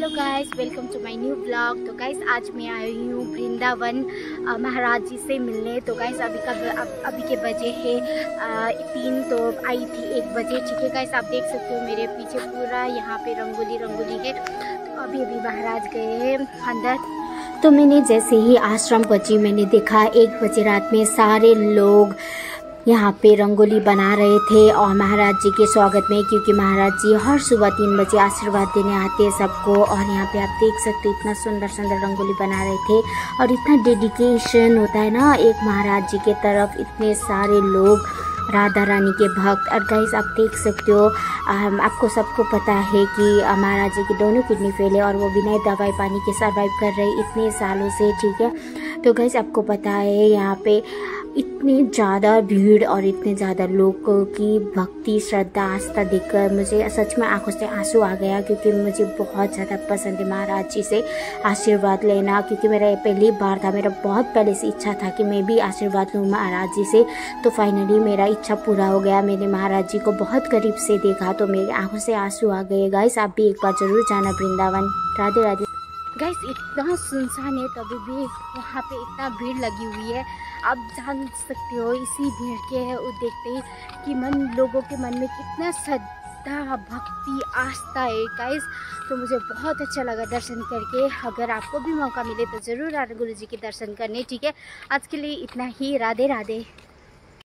Hello guys welcome to my new blog तो guys आज मैं आई हूँ वृंदावन महाराज जी से मिलने। तो गाइस अभी का अब, अभी के बजे है तीन तो आई थी एक बजे। ठीक है गाइस आप देख सकते हो मेरे पीछे पूरा यहाँ पे रंगोली रंगोली है। तो अभी अभी महाराज गए हैं अंदर। तो मैंने जैसे ही आश्रम पहुँची मैंने देखा एक बजे रात में सारे लोग यहाँ पे रंगोली बना रहे थे और महाराज जी के स्वागत में, क्योंकि महाराज जी हर सुबह तीन बजे आशीर्वाद देने आते हैं सबको। और यहाँ पे आप देख सकते हो, इतना सुंदर सुंदर रंगोली बना रहे थे और इतना डेडिकेशन होता है ना एक महाराज जी के तरफ़, इतने सारे लोग, राधा रानी के भक्त। और गाइस आप देख सकते हो आपको सबको पता है कि महाराज जी की दोनों किडनी फेल है और वो बिना दवाई पानी के सर्वाइव कर रहे इतने सालों से, ठीक है? तो गाइस आपको पता है यहाँ पे इतनी ज़्यादा भीड़ और इतने ज़्यादा लोगों की भक्ति, श्रद्धा, आस्था देखकर मुझे सच में आँखों से आँसू आ गया क्योंकि मुझे बहुत ज़्यादा पसंद है महाराज जी से आशीर्वाद लेना क्योंकि मेरा पहली बार था, मेरा बहुत पहले से इच्छा था कि मैं भी आशीर्वाद लूँ महाराज जी से। तो फाइनली मेरा इच्छा पूरा हो गया, मैंने महाराज जी को बहुत करीब से देखा तो मेरी आँखों से आँसू आ गए। गाइस आप भी एक बार ज़रूर जाना वृंदावन। राधे राधे। गाइस इतना सुनसान है तभी भी वहाँ पे इतना भीड़ लगी हुई है। आप जान सकते हो, इसी भीड़ के है वो देखते ही कि मन, लोगों के मन में कितना श्रद्धा, भक्ति, आस्था है। गाइस तो मुझे बहुत अच्छा लगा दर्शन करके। अगर आपको भी मौका मिले तो ज़रूर आना गुरु जी के दर्शन करने, ठीक है? आज के लिए इतना ही। राधे राधे